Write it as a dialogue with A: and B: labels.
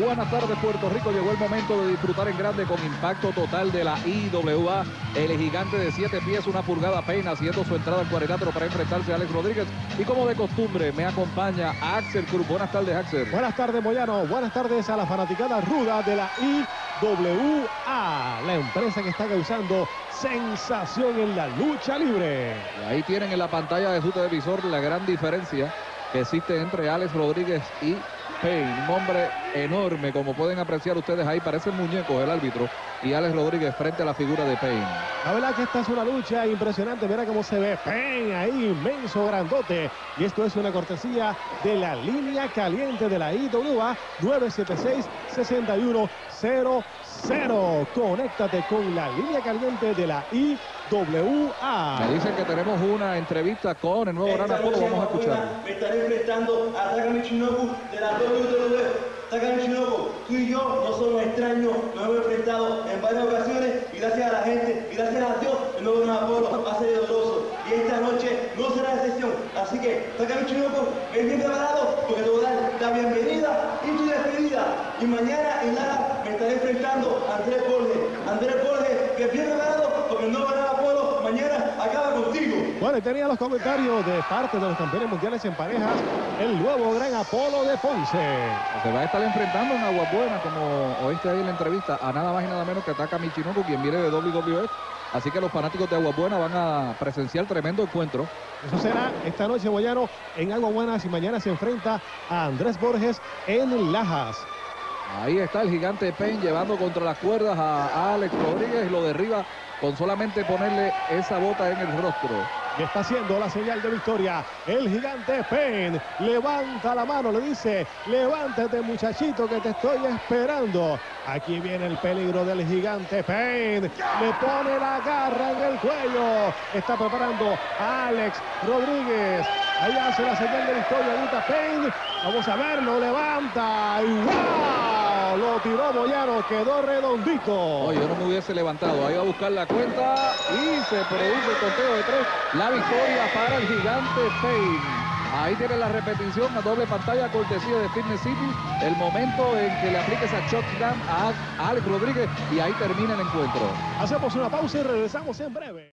A: Buenas tardes Puerto Rico, llegó el momento de disfrutar en grande con impacto total de la IWA. El gigante de 7 pies, una pulgada pena, haciendo su entrada al cuadrilátero para enfrentarse a Alex Rodríguez. Y como de costumbre, me acompaña Axel Cruz. Buenas tardes, Axel.
B: Buenas tardes, Moyano. Buenas tardes a la fanaticada ruda de la IWA, la empresa que está causando sensación en la lucha libre.
A: Y ahí tienen en la pantalla de su televisor la gran diferencia que existe entre Alex Rodríguez y Un hombre enorme, como pueden apreciar ustedes ahí, parece muñeco el árbitro. Y Alex Rodríguez frente a la figura de Payne.
B: La verdad que esta es una lucha impresionante. Mira cómo se ve Payne ahí, inmenso, grandote. Y esto es una cortesía de la línea caliente de la IWA 976-6100. Conéctate con la línea caliente de la IWA.
A: Me dicen que tenemos una entrevista con el nuevo Gran Apolo. Vamos a escuchar.
C: Me estaré enfrentando a Takami Shinobu de la WWE. Takami Shinobu, tú y yo no somos extraños, nos hemos enfrentado en varias ocasiones y gracias a la gente y gracias a Dios el nuevo Apolo ha sido doloroso. Y esta noche no será excepción. Así que, Takami Shinobu, ven bien preparado porque te voy a dar la bienvenida y tu despedida. Y mañana en Lara me estaré enfrentando a Andrés Borges. Andrés Borges, que bien preparado porque el nuevo Gran Apolo mañana acaba contigo.
B: Bueno, y tenía los comentarios de parte de los campeones mundiales en parejas, el nuevo gran Apolo de Ponce.
A: Se va a estar enfrentando en Agua Buena, como oíste ahí en la entrevista, a nada más y nada menos que ataca Michinoku, quien viene de WWF. Así que los fanáticos de Agua Buena van a presenciar tremendo encuentro.
B: Eso será esta noche, Boyano, en Agua Buena, y mañana se enfrenta a Andrés Borges en Lajas.
A: Ahí está el gigante Payne llevando contra las cuerdas a Alex Rodríguez, lo derriba con solamente ponerle esa bota en el rostro.
B: Está haciendo la señal de victoria. El gigante Payne levanta la mano, le dice, levántate muchachito que te estoy esperando. Aquí viene el peligro del gigante Payne. Le pone la garra en el cuello. Está preparando a Alex Rodríguez. Ahí hace la señal de victoria ahorita Payne. Vamos a verlo, levanta. Y ¡wow! Lo tiró Boyano, quedó redondito.
A: Oye, yo no me hubiese levantado. Ahí va a buscar la cuenta y se produce el conteo de tres. La victoria para el gigante Payne. Ahí tiene la repetición a doble pantalla, cortesía de Fitness City. El momento en que le apliques a shotgun a Alex Rodríguez y ahí termina el encuentro.
B: Hacemos una pausa y regresamos en breve.